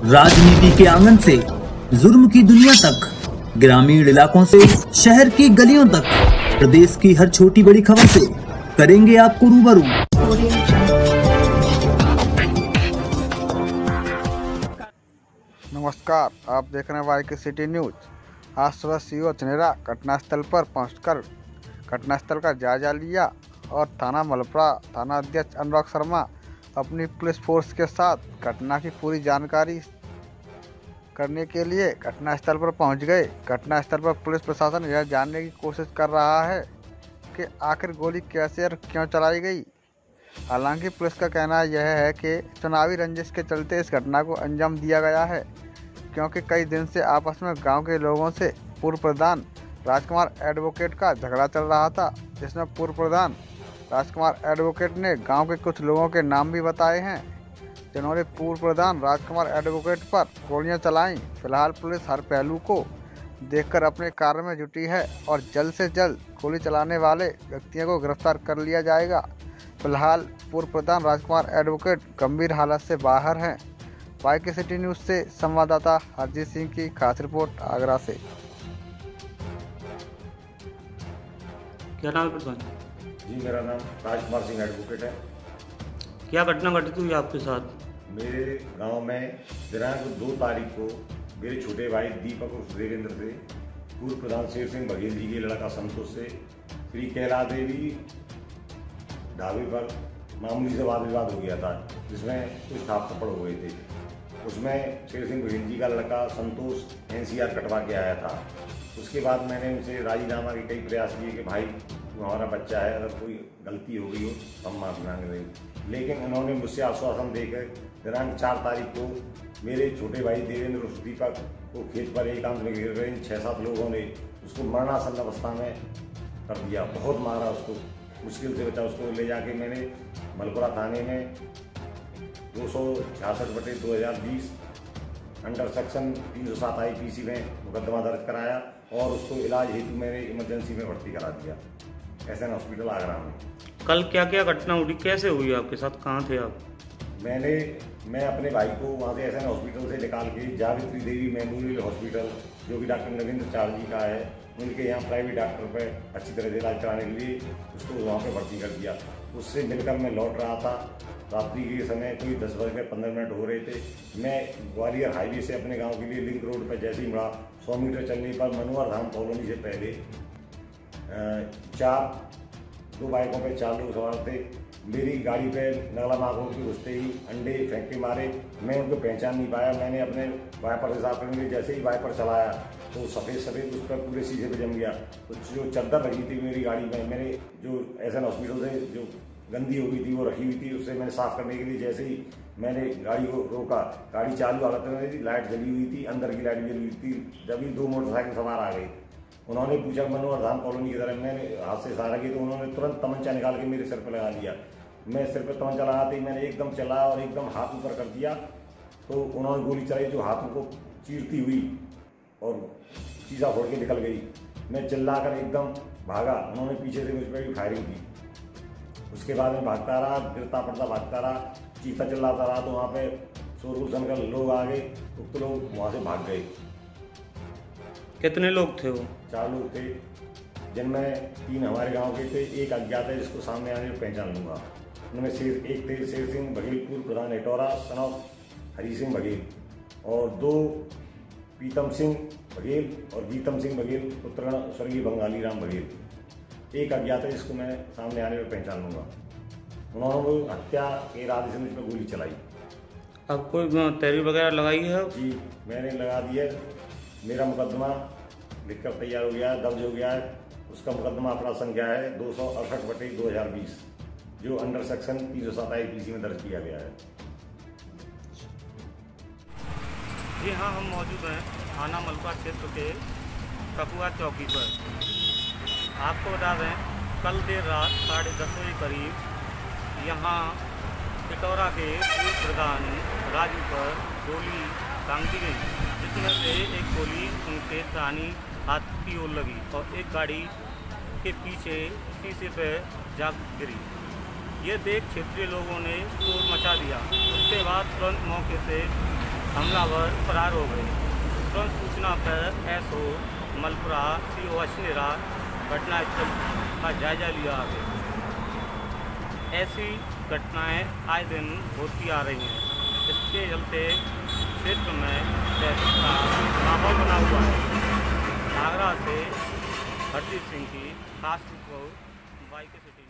राजनीति के आँगन से, जुर्म की दुनिया तक, ग्रामीण इलाकों से, शहर की गलियों तक, प्रदेश की हर छोटी बड़ी खबर से, करेंगे आपको रूबरू। नमस्कार, आप देख रहे हैं वाई के सिटी न्यूज़। आज सुबह सीओ चनेरा घटनास्थल पर पहुंचकर घटनास्थल का जायजा लिया और थाना मलपड़ा थाना अध्यक्ष अनुराग शर्मा अपनी पुलिस फोर्स के साथ घटना की पूरी जानकारी करने के लिए घटनास्थल पर पहुँच गए। घटनास्थल पर पुलिस प्रशासन यह जानने की कोशिश कर रहा है कि आखिर गोली कैसे और क्यों चलाई गई। हालाँकि पुलिस का कहना यह है कि चुनावी रंजिश के चलते इस घटना को अंजाम दिया गया है, क्योंकि कई दिन से आपस में गाँव के लोगों से पूर्व प्रधान राजकुमार एडवोकेट का झगड़ा चल रहा था, जिसमें पूर्व प्रधान राजकुमार एडवोकेट ने गाँव के कुछ लोगों के नाम भी बताए हैं। जिन्होंने पूर्व प्रधान राजकुमार एडवोकेट पर गोलियाँ चलाई। फ़िलहाल पुलिस हर पहलू को देखकर अपने कार्य में जुटी है और जल्द से जल्द गोली चलाने वाले व्यक्तियों को गिरफ़्तार कर लिया जाएगा। फ़िलहाल पूर्व प्रधान राजकुमार एडवोकेट गंभीर हालत से बाहर हैं। वाई के सिटी न्यूज़ से संवाददाता हरजीत सिंह की खास रिपोर्ट आगरा से। क्या नाम है जी मेरा नाम राजकुमार सिंह एडवोकेट है। क्या घटना घटित हुई आपके साथ? मेरे गाँव में दिनांक दो तारीख को मेरे छोटे भाई दीपक और देवेंद्र से पूर्व प्रधान शेर सिंह बघेल जी के लड़का संतोष से श्री कैला देवी ढाबे पर मामूली से वाद विवाद हो गया था जिसमें कुछ थाप थप्पड़ हो गए थे। उसमें शेर सिंह बघेल जी का लड़का संतोष एनसीआर कटवा के आया था। उसके बाद मैंने उनसे राजीनामा के कई प्रयास किए कि भाई हमारा बच्चा है, अगर कोई गलती हो गई हो तो हम माफ़ मांग रहे लेकिन उन्होंने मुझसे आश्वासन देकर दिनांक चार तारीख को मेरे छोटे भाई देवेंद्र दीपक को खेत पर एकांत में गिर रहे छः सात लोगों ने उसको मरणासन अवस्था में कर दिया। बहुत मारा उसको। मुश्किल से बचा उसको। ले जाके मैंने मलपुरा थाने में दो सौ छियासठ बटे दो हज़ार बीस अंडर सेक्शन तीन सौ सात आई पी सी में मुकदमा दर्ज कराया और उसको इलाज हेतु मैंने इमरजेंसी में भर्ती करा दिया। एस एन हॉस्पिटल आगरा में। कल क्या क्या घटना हुई? कैसे हुई आपके साथ? कहाँ थे आप? मैंने, मैं अपने भाई को वहाँ से एस एन हॉस्पिटल से निकाल के जावित्री देवी मेमोरियल हॉस्पिटल जो कि डॉक्टर नरेंद्र चार जी का है, उनके यहाँ प्राइवेट डॉक्टर पर अच्छी तरह से इलाज कराने के लिए उसको वहाँ पर भर्ती कर दिया। उससे मिलकर मैं लौट रहा था। रात्रि के समय कोई दस बज के पंद्रह मिनट हो रहे थे। मैं ग्वालियर हाईवे से अपने गाँव के लिए लिंक रोड पर जैसे ही मुड़ा सौ मीटर चलने पर मनोहर धाम कॉलोनी से पहले चार, दो बाइकों पर चार लोग सवार थे। मेरी गाड़ी पे नगला माघों की घुसते ही अंडे फेंक के मारे, मैं उनको पहचान नहीं पाया। मैंने अपने वाइपर से साफ़ करने जैसे ही वाइपर चलाया तो सफ़ेद सफ़ेद उस पर पूरे शीशे पे जम गया। तो जो चद्दर लगी थी मेरी गाड़ी में मैंने जो एस हॉस्पिटल से जो गंदी हो गई थी, वो रखी हुई थी उससे मैंने साफ़ करने के लिए जैसे ही मैंने गाड़ी को रोका, गाड़ी चालू हालत में थी लाइट जली हुई थी, अंदर की लाइट जली हुई थी, जब दो मोटरसाइकिल सवार आ गए। उन्होंने पूछा मनोहर धाम कॉलोनी की तरह मैंने हाथ से सहारा किया तो उन्होंने तुरंत तमंचा निकाल के मेरे सिर पर लगा दिया। मैं सिर पर तमंचा लगाते ही मैंने एकदम चलाया और एकदम हाथ ऊपर कर दिया। तो उन्होंने गोली चलाई जो हाथों को चीरती हुई और शीशा फोड़ के निकल गई। मैं चिल्ला कर एकदम भागा। उन्होंने पीछे से मुझ पर भी फायरिंग की। उसके बाद में भागता रहा, गिरता पड़ता भागता रहा चीखता चिल्लाता रहा तो वहाँ पे शोरगुल सुनकर लोग आ गए। उक्त लोग वहाँ से भाग गए। कितने लोग थे वो? चार लोग थे जिनमें तीन हमारे गाँव के थे एक अज्ञात है जिसको सामने आने में पहचान लूँगा। उनमें शेर एक थे शेर सिंह बघेल पूर्व प्रधान एटोरा सन ऑफ़ हरी सिंह बघेल। और दो पीतम सिंह बघेल और गीतम सिंह बघेल पुत्र स्वर्गीय बंगाली राम बघेल। एक अज्ञात है जिसको मैं सामने आने में पहचान लूँगा। उन्होंने हत्या के इरादे से मुझ पर गोली चलाई। अब कोई तैयारी वगैरह लगाई है जी मैंने लगा दिया मेरा मुकदमा लिखकर तैयार हो गया है दर्ज हो गया है। उसका मुकदमा अपना संख्या है दो सौ अड़सठ बटे दो हज़ार बीस, जो अंडर सेक्शन तीन सौ सात आई में दर्ज किया गया है। जी हाँ हम मौजूद हैं थाना मलका क्षेत्र के ककुआ चौकी पर। आपको बता दें, कल देर रात साढ़े दस बजे करीब यहाँ पिटौरा के पूर्व प्रधान राजू पर गोली टांग दी गई जिसमें से एक गोली उनके दानी हाथ की ओर लगी और एक गाड़ी के पीछे शीशे पर जा गिरी। ये देख क्षेत्रीय लोगों ने शोर मचा दिया। उसके बाद तुरंत मौके से हमलावर फरार हो गए। तुरंत सूचना पर एस ओ मलपुरा सी ओ अश्नेरा घटनास्थल का जायजा लिया आगे। ऐसी घटनाएँ आए दिन होती आ रही हैं। इसके चलते क्षेत्र में ट्रैफ़िक का माहौल बना हुआ है, आगरा से हरजीत सिंह की खास रिपोर्ट बाइक सिटी